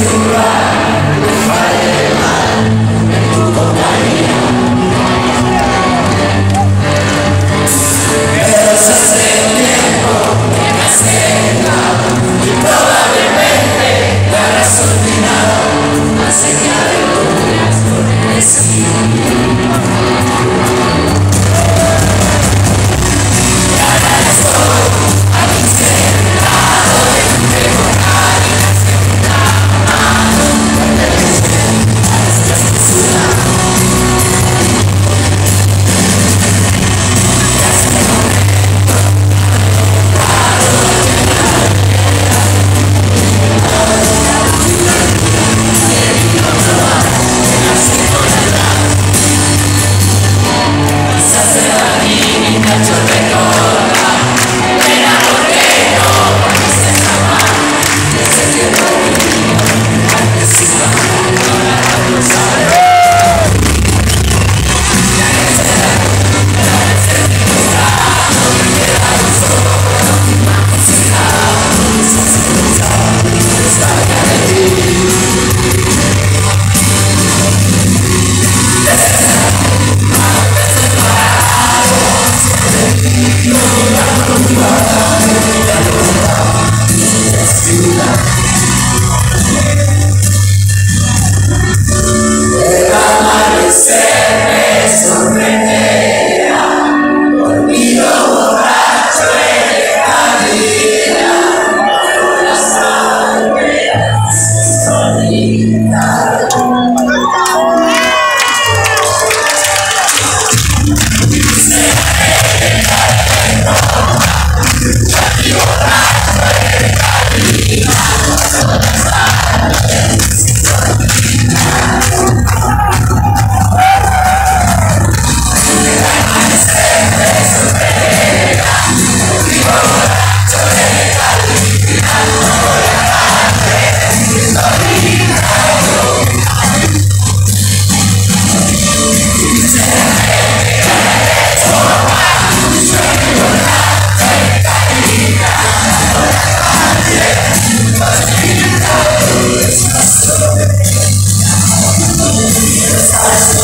y tu bar, me falle de mal, en tu compañía. Pero se hace el tiempo que me has quedado, y probablemente te habrás olvidado, una señal de un... said.